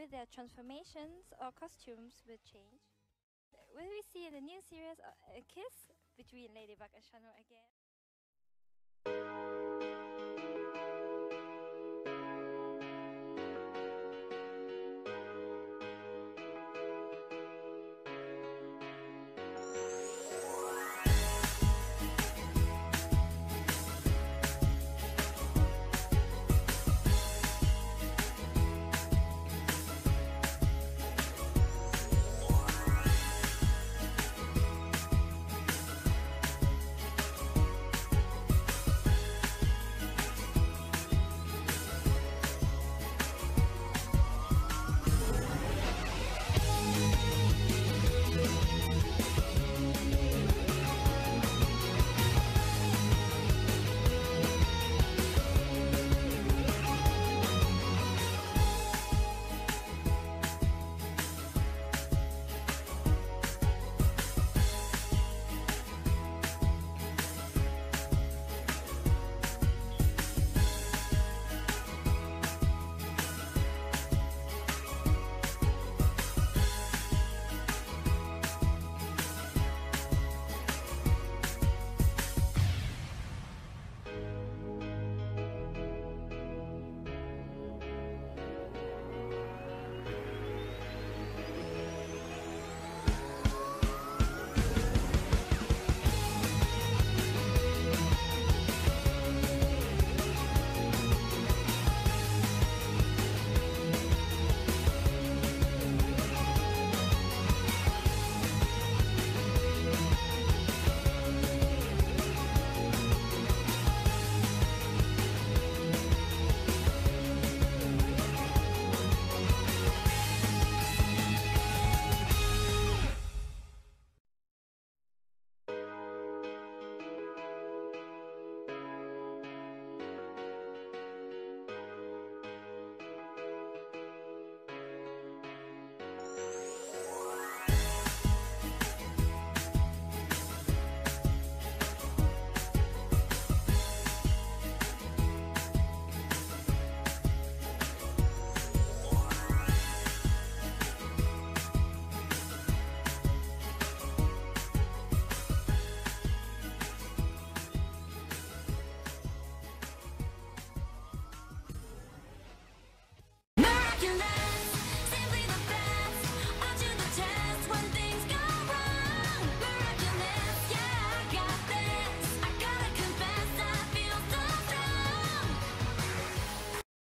With their transformations, or costumes will change. Will we see in the new series a kiss between Ladybug and Chat Noir again?